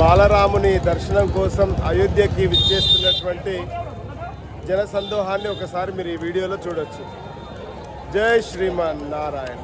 బాలరాముని దర్శనం కోసం అయోధ్యకి విచ్చేస్తున్నటువంటి జన సందోహాన్ని ఒకసారి మీరు ఈ వీడియోలో చూడొచ్చు. జై శ్రీమన్ నారాయణ